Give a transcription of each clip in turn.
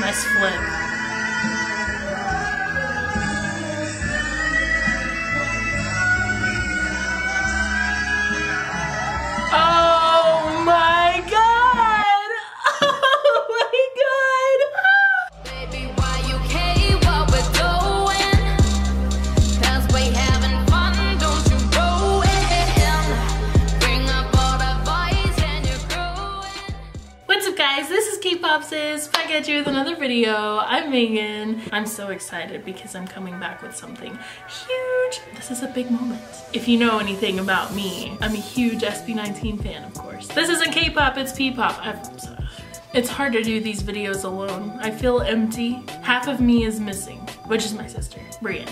Nice flip. Oh my god! Oh my god! Baby, why you care what we're doing? 'Cause we having fun, don't you ruin. Bring up all the boys and you're growing. What's up guys? This is K-Popsis at you with another video. I'm Meagan. I'm so excited because I'm coming back with something huge. This is a big moment. If you know anything about me, I'm a huge SB19 fan, of course. This isn't K-pop, it's P-pop. It's hard to do these videos alone. I feel empty. Half of me is missing, which is my sister, Brienne.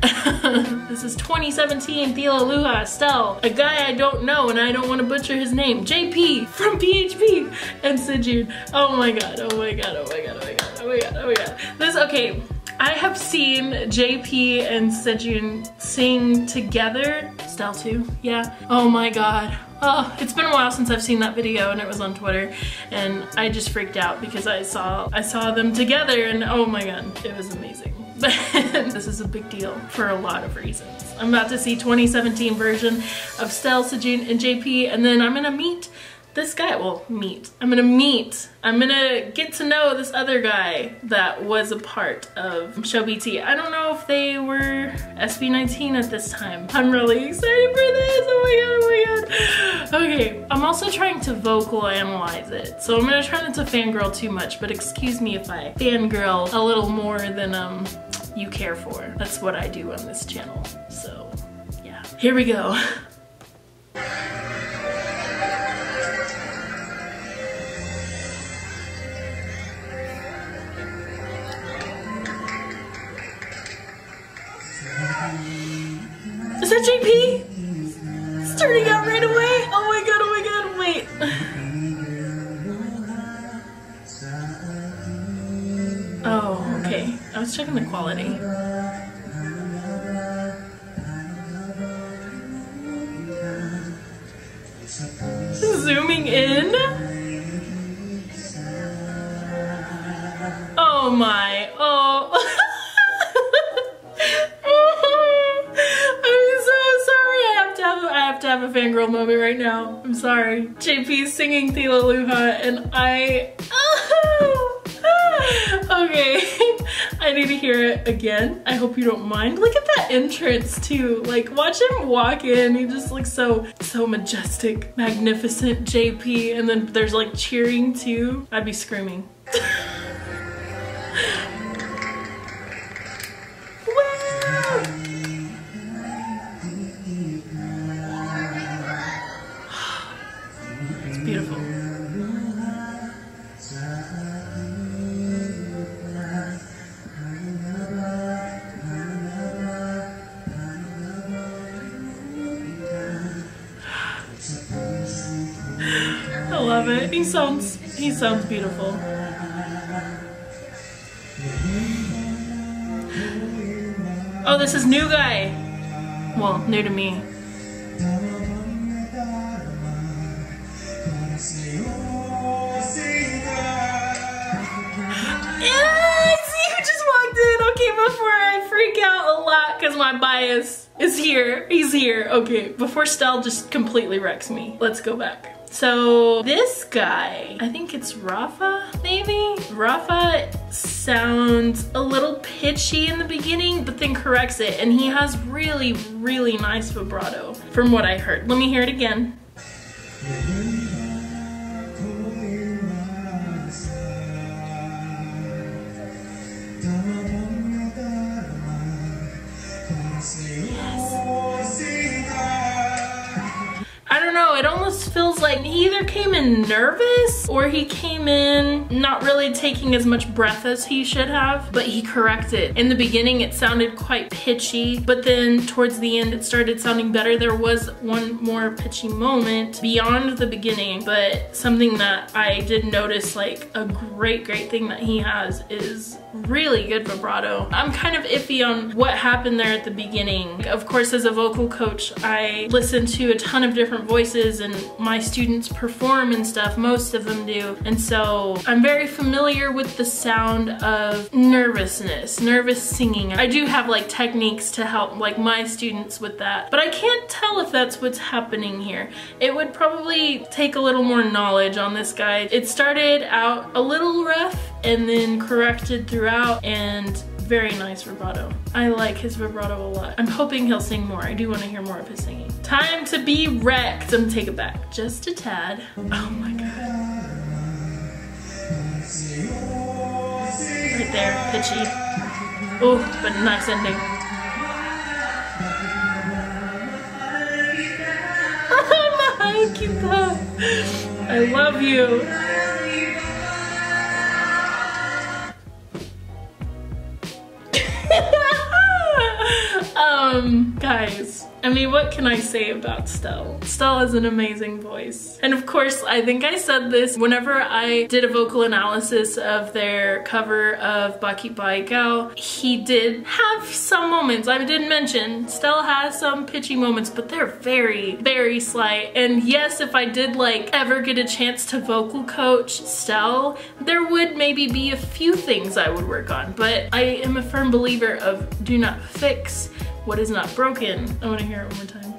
this is 2017, Tilaluha, a guy I don't know and I don't want to butcher his name, JP from PHP, and Sejun. Oh my god, oh my god, oh my god, oh my god, oh my god, oh my god. This, okay, I have seen JP and Sejun sing together. Stell too, yeah. Oh my god. Oh, it's been a while since I've seen that video and it was on Twitter and I just freaked out because I saw I saw them together and oh my god, it was amazing. This is a big deal for a lot of reasons. I'm about to see 2017 version of Stell, Sejun, and JP and then I'm gonna meet this guy, well, meet. I'm gonna meet, I'm gonna get to know this other guy that was a part of ShowBT. I don't know if they were SB19 at this time. I'm really excited for this, oh my god, oh my god. Okay, I'm also trying to vocal analyze it. So I'm gonna try not to fangirl too much, but excuse me if I fangirl a little more than um you care for. That's what I do on this channel, so yeah. Here we go. JP? It's turning out right away. Oh my god, oh my god, wait. Oh, okay. I was checking the quality. Have a fangirl moment right now. I'm sorry. JP's singing Tilaluha and I Okay. I need to hear it again. I hope you don't mind. Look at that entrance too. Like watch him walk in. He just looks so so majestic, magnificent JP and then there's like cheering too. I'd be screaming. He sounds he sounds beautiful. Oh, this is new guy. Well, new to me. Yeah, just walked in. Okay, before I freak out a lot because my bias is here. He's here. Okay, before Stell just completely wrecks me. Let's go back. So this guy, I think it's Rafa, maybe? Rafa sounds a little pitchy in the beginning, but then corrects it. And he has really, really nice vibrato from what I heard. Let me hear it again. Mm-hmm. Either came in nervous or he came in not really taking as much breath as he should have, but he corrected. In the beginning, it sounded quite pitchy, but then towards the end, it started sounding better. There was one more pitchy moment beyond the beginning, but something that I did notice like a great, great thing that he has is really good vibrato. I'm kind of iffy on what happened there at the beginning. Of course, as a vocal coach, I listen to a ton of different voices and my students perform perform and stuff. Most of them do. And so I'm very familiar with the sound of nervousness, nervous singing. I do have like techniques to help like my students with that, but I can't tell if that's what's happening here. It would probably take a little more knowledge on this guy. It started out a little rough and then corrected throughout and very nice vibrato. I like his vibrato a lot. I'm hoping he'll sing more. I do want to hear more of his singing. Time to be wrecked. I'm take it back just a tad. Oh my god. Right there, pitchy. Oh, but nice ending. I love you. Um, guys, I mean, what can I say about Stell? Stell has an amazing voice. And of course, I think I said this whenever I did a vocal analysis of their cover of Baki Bai he did have some moments. I didn't mention Stell has some pitchy moments, but they're very, very slight. And yes, if I did like ever get a chance to vocal coach Stell, there would maybe be a few things I would work on, but I am a firm believer of do not fix what is not broken. I want to hear it one more time.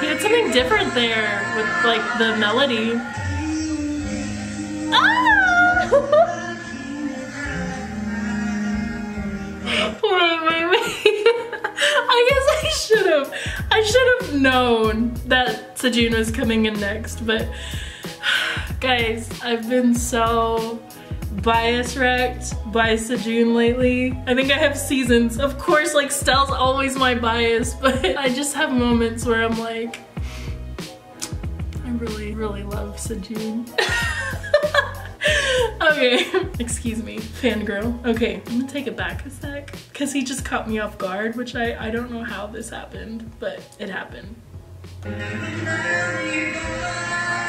He had something different there with like the melody. Ah! I guess I should have. I should have known that Sejun was coming in next, but guys, I've been so bias wrecked by Sejun lately. I think I have seasons. Of course, like Stell's always my bias, but I just have moments where I'm like, I really, really love Sejun. okay, excuse me, fangirl. Okay, I'm gonna take it back a sec, because he just caught me off guard, which I, I don't know how this happened, but it happened. Even though you go by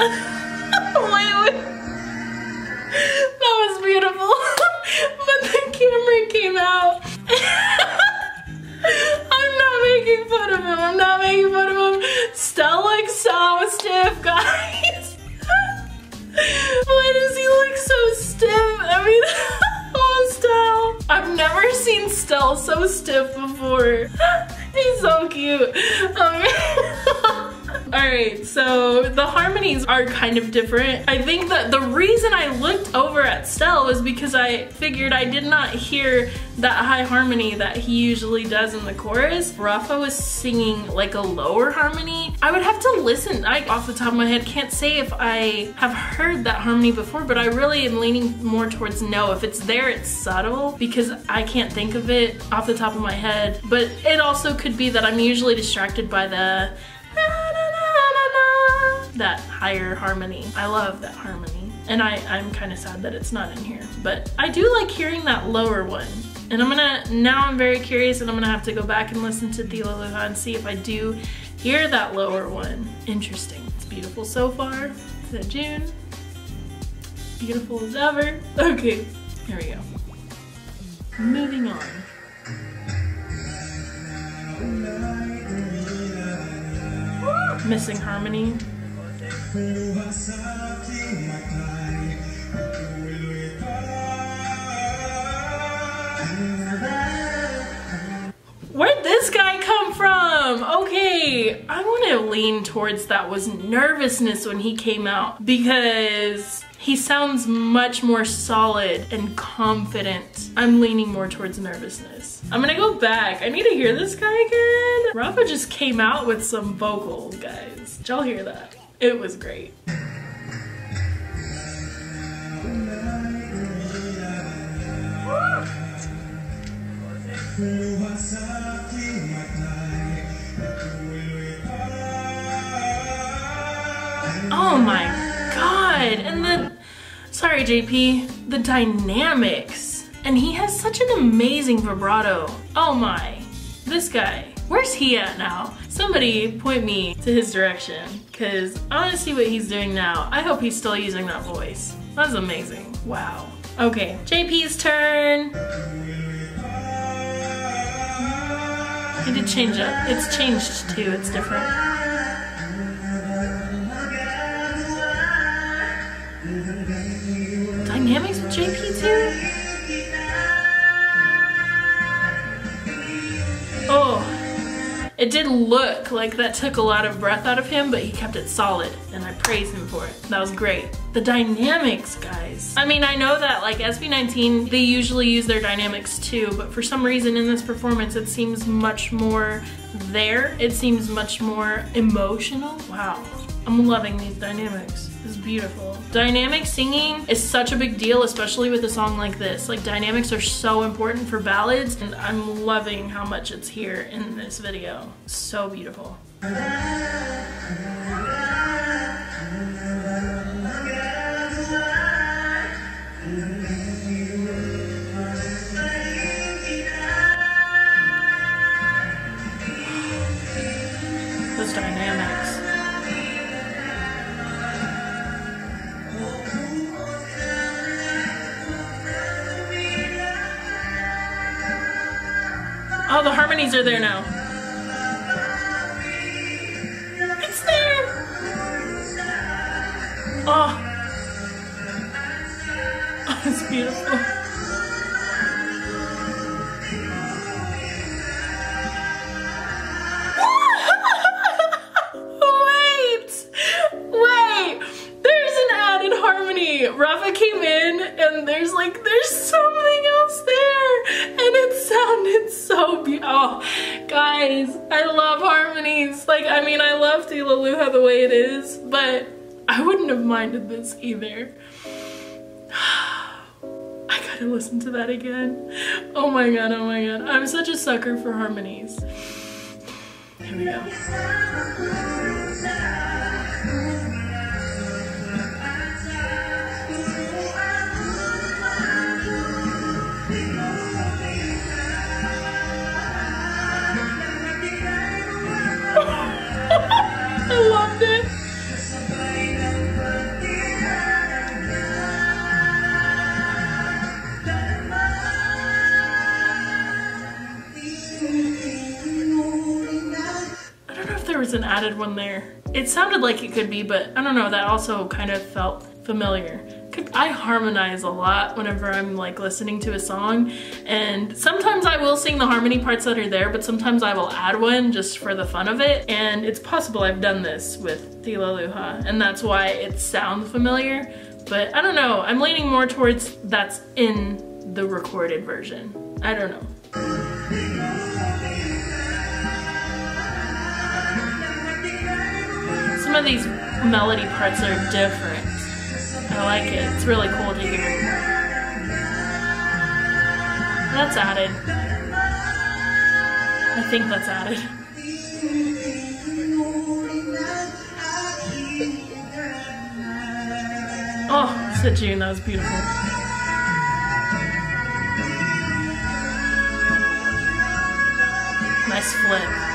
Oh, are kind of different. I think that the reason I looked over at Stell was because I figured I did not hear that high harmony that he usually does in the chorus. Rafa was singing like a lower harmony. I would have to listen. I, off the top of my head, can't say if I have heard that harmony before, but I really am leaning more towards no. If it's there, it's subtle because I can't think of it off the top of my head. But it also could be that I'm usually distracted by the that higher harmony. I love that harmony. And I, I'm kind of sad that it's not in here. But I do like hearing that lower one. And I'm gonna, now I'm very curious and I'm gonna have to go back and listen to Tilaluha and see if I do hear that lower one. Interesting. It's beautiful so far. Is that June? Beautiful as ever. Okay, here we go. Moving on. Missing harmony. Where'd this guy come from? Okay, I want to lean towards that was nervousness when he came out because he sounds much more solid and confident. I'm leaning more towards nervousness. I'm gonna go back. I need to hear this guy again. Rafa just came out with some vocals, guys. Did y'all hear that? It was great. Oh my god! And the, sorry JP, the dynamics. And he has such an amazing vibrato. Oh my, this guy. Where's he at now? Somebody point me to his direction because I want to see what he's doing now. I hope he's still using that voice. That's amazing. Wow. Okay, JP's turn. He did change up. It's changed too, it's different. It did look like that took a lot of breath out of him, but he kept it solid, and I praise him for it. That was great. The dynamics, guys. I mean, I know that like SB19, they usually use their dynamics too, but for some reason in this performance, it seems much more there. It seems much more emotional. Wow. I'm loving these dynamics. It's beautiful. Dynamic singing is such a big deal, especially with a song like this. Like dynamics are so important for ballads and I'm loving how much it's here in this video. So beautiful. Harmonies are there now. It's there! Oh. Oh, it's beautiful. Minded this either. I gotta listen to that again. Oh my god, oh my god. I'm such a sucker for harmonies. Here we go. There was an added one there. It sounded like it could be, but I don't know, that also kind of felt familiar. I harmonize a lot whenever I'm like listening to a song and sometimes I will sing the harmony parts that are there but sometimes I will add one just for the fun of it and it's possible I've done this with Tilaluha and that's why it sounds familiar but I don't know I'm leaning more towards that's in the recorded version I don't know Some of these melody parts are different. I like it. It's really cool to hear. That's added. I think that's added. Oh, Sejun, that was beautiful. Nice flip.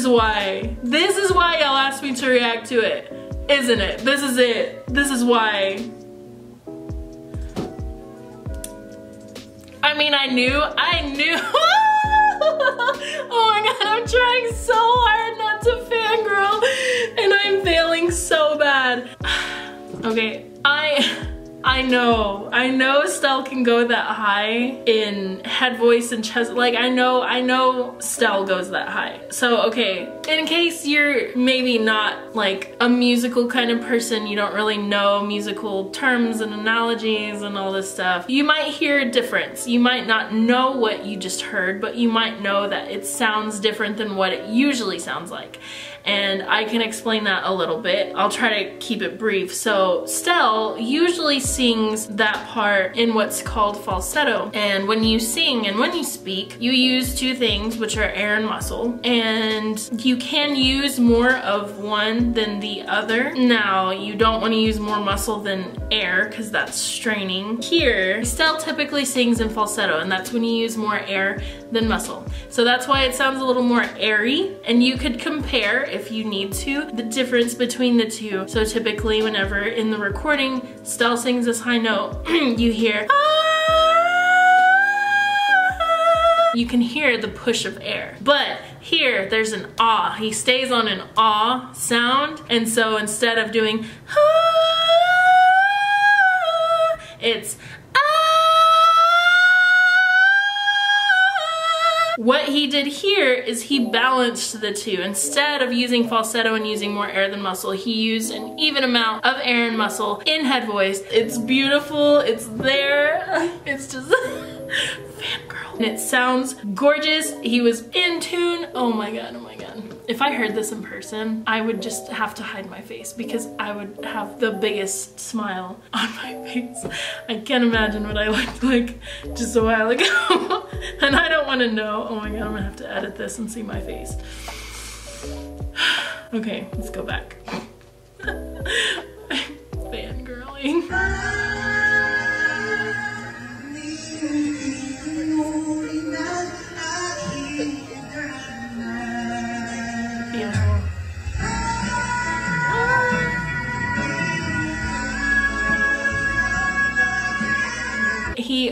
Is why. This is why y'all asked me to react to it. Isn't it? This is it. This is why. I mean, I knew, I knew. oh my god, I'm trying so hard not to fangirl and I'm failing so bad. Okay, I know I know Stell can go that high in head voice and chest. Like I know, I know Stell goes that high. So okay, in case you're maybe not like a musical kind of person, you don't really know musical terms and analogies and all this stuff, you might hear a difference. You might not know what you just heard, but you might know that it sounds different than what it usually sounds like and I can explain that a little bit. I'll try to keep it brief. So Stell usually sings that part in what's called falsetto. And when you sing and when you speak, you use two things, which are air and muscle. And you can use more of one than the other. Now, you don't want to use more muscle than air because that's straining. Here, Stell typically sings in falsetto and that's when you use more air than muscle. So that's why it sounds a little more airy and you could compare if you need to the difference between the two. So typically whenever in the recording Stell sings this high note, you hear you can hear the push of air. But here, there's an ah. He stays on an ah sound. And so instead of doing it's What he did here is he balanced the two. Instead of using falsetto and using more air than muscle, he used an even amount of air and muscle in head voice. It's beautiful, it's there, it's just fangirl. And it sounds gorgeous. He was in tune. Oh my god, oh my god. If I heard this in person, I would just have to hide my face because I would have the biggest smile on my face. I can't imagine what I looked like just a while ago. and I don't want to know. Oh my god, I'm gonna have to edit this and see my face. okay, let's go back. Fangirling.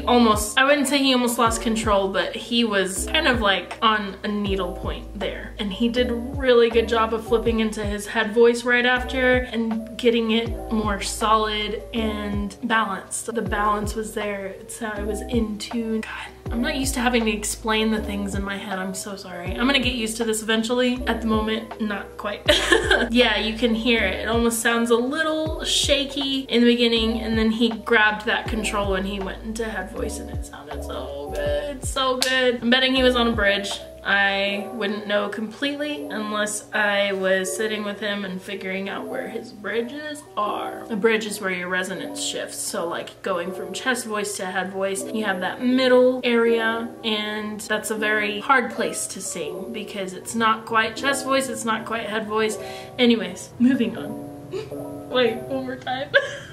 Almost, I wouldn't say he almost lost control, but he was kind of like on a needle point there. And he did really good job of flipping into his head voice right after and getting it more solid and balanced. The balance was there. so I was in tune. God, I'm not used to having to explain the things in my head. I'm so sorry. I'm gonna get used to this eventually. At the moment, not quite. yeah, you can hear it. It almost sounds a little shaky in the beginning and then he grabbed that control and he went into head voice and it sounded so good, so good. I'm betting he was on a bridge. I wouldn't know completely unless I was sitting with him and figuring out where his bridges are. A bridge is where your resonance shifts. So like going from chest voice to head voice, you have that middle area and that's a very hard place to sing because it's not quite chest voice, it's not quite head voice. Anyways, moving on. Wait, one more time.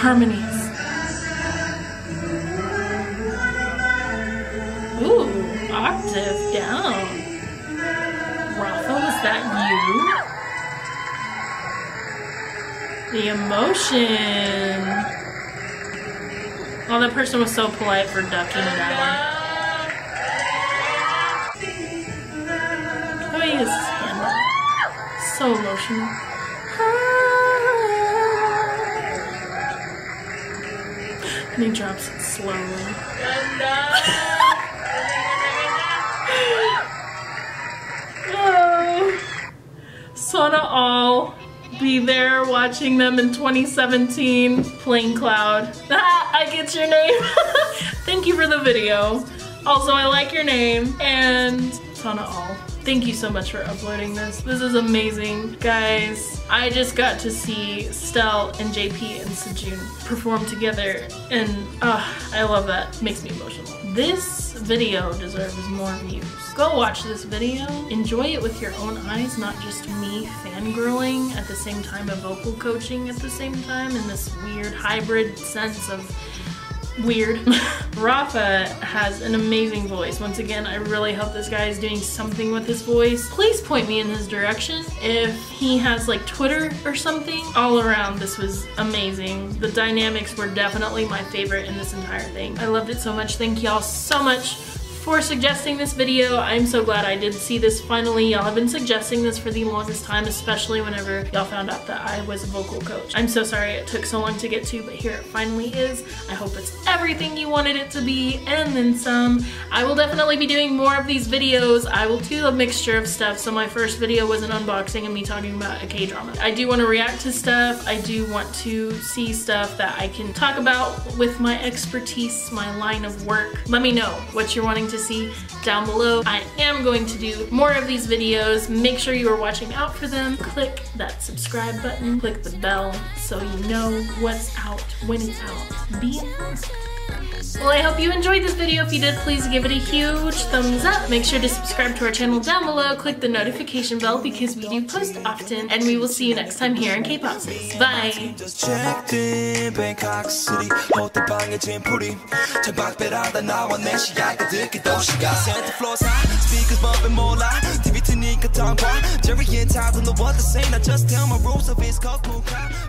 Harmonies. Ooh, octave down. Rafa, was that you? The emotion. Oh, that person was so polite for ducking that one. He is. So emotional. And drops slowly. Sauna all be there watching them in 2017. Plain Cloud. I get your name. Thank you for the video. Also, I like your name. And Sauna all. Thank you so much for uploading this. This is amazing. Guys, I just got to see Stell and JP and Sejun perform together and uh, I love that. Makes me emotional. This video deserves more views. Go watch this video. Enjoy it with your own eyes, not just me fangirling at the same time of vocal coaching at the same time in this weird hybrid sense of weird. Rafa has an amazing voice. Once again, I really hope this guy is doing something with his voice. Please point me in his direction. If he has like Twitter or something, all around this was amazing. The dynamics were definitely my favorite in this entire thing. I loved it so much. Thank y'all so much for suggesting this video. I'm so glad I did see this finally. Y'all have been suggesting this for the longest time, especially whenever y'all found out that I was a vocal coach. I'm so sorry it took so long to get to, but here it finally is. I hope it's everything you wanted it to be and then some. I will definitely be doing more of these videos. I will do a mixture of stuff. So my first video was an unboxing and me talking about a K-drama. I do want to react to stuff. I do want to see stuff that I can talk about with my expertise, my line of work. Let me know what you're wanting to see down below. I am going to do more of these videos. Make sure you are watching out for them. Click that subscribe button, click the bell so you know what's out when it's out. Be. Well, I hope you enjoyed this video. If you did, please give it a huge thumbs up. Make sure to subscribe to our channel down below. Click the notification bell because we do post often. And we will see you next time here in K-Pop Bye! just checked in Bangkok City 호텔 방에 짐풀이 천박배라다 나와 내 시야가 듣기 도시가 Center floors high speakers bumping 몰라 TV 트니까 tongue Jerry and Todd don't know what to say Now just tell my rules of it's cold cool crowd